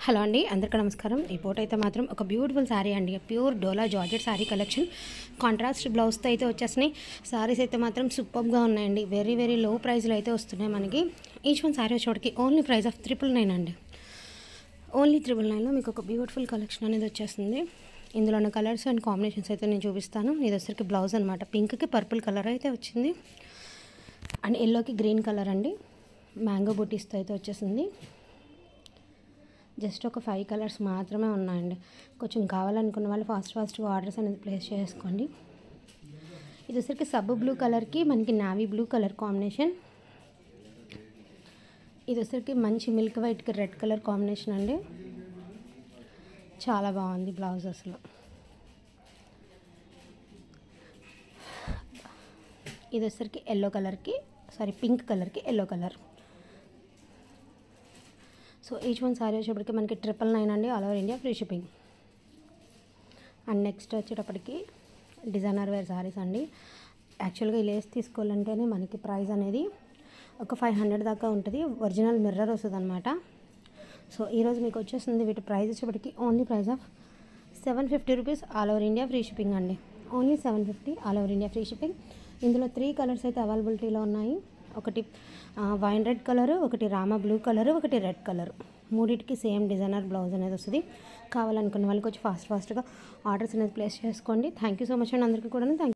Hello అండి అందరికీ నమస్కారం. ఈ పూట అయితే మాత్రం ఒక బ్యూటిఫుల్ శారీ అండి. ప్యూర్ డోలా జార్జెట్ శారీ కలెక్షన్ కాంట్రాస్ట్ బ్లౌజ్తో అయితే వచ్చేసినాయి. శారీస్ అయితే మాత్రం సూపర్గా ఉన్నాయండి. వెరీ వెరీ లో ప్రైస్లో అయితే వస్తున్నాయి మనకి. Each one sari వచ్చేటికి only price of triple nine అండి. ఓన్లీ త్రిపుల్ నైన్లో మీకు ఒక బ్యూటిఫుల్ కలెక్షన్ అనేది వచ్చేస్తుంది. ఇందులో ఉన్న కలర్స్ అండ్ కాంబినేషన్స్ అయితే నేను చూపిస్తాను. ఇది వచ్చరికి బ్లౌజ్ అనమాట పింక్కి పర్పుల్ కలర్ అయితే వచ్చింది. అండ్ ఎల్లోకి గ్రీన్ కలర్ అండి. మ్యాంగో బుటీస్తో అయితే వచ్చేసింది. జస్ట్ ఒక ఫైవ్ కలర్స్ మాత్రమే ఉన్నాయండి. కొంచెం కావాలనుకున్న వాళ్ళు ఫాస్ట్ ఫాస్ట్గా ఆర్డర్స్ అనేది ప్లేస్ చేసుకోండి. ఇది వచ్చరికి సబ్ బ్లూ కలర్కి మనకి నావీ బ్లూ కలర్ కాంబినేషన్. ఇది వచ్చరికి మంచి మిల్క్ వైట్కి రెడ్ కలర్ కాంబినేషన్ అండి. చాలా బాగుంది బ్లౌజ్ అసలు. ఇది వచ్చరికి ఎల్లో కలర్కి సారీ పింక్ కలర్కి yellow colour. So each one sari వచ్చేటప్పటికి మనకి ట్రిపుల్ నైన్ అండి all over India free shipping and next వచ్చేటప్పటికి డిజైనర్ వేర్ శారీస్ అండి. యాక్చువల్గా ఈ లేస్ తీసుకోవాలంటేనే మనకి ప్రైస్ అనేది ఒక ఫైవ్ హండ్రెడ్ దాకా ఉంటుంది. ఒరిజినల్ మిర్రర్ వస్తుంది అనమాట సో ఈరోజు మీకు వచ్చేస్తుంది వీటి ప్రైస్ వచ్చేప్పటికి only price of seven fifty rupees all over India free shipping అండి. Only seven fifty all over India free shipping ఇందులో త్రీ కలర్స్ అయితే అవైలబిలిటీలో ఉన్నాయి. ఒకటి వైన్ రెడ్ కలర్ ఒకటి రామ బ్లూ కలరు ఒకటి రెడ్ కలర్. మూడింటికి సేమ్ డిజైనర్ బ్లౌజ్ అనేది వస్తుంది. కావాలనుకున్న వాళ్ళకి వచ్చి ఫాస్ట్ ఫాస్ట్గా ఆర్డర్స్ అనేది ప్లేస్ చేసుకోండి. థ్యాంక్ యూ సో మచ్ అండి అందరికీ కూడా థ్యాంక్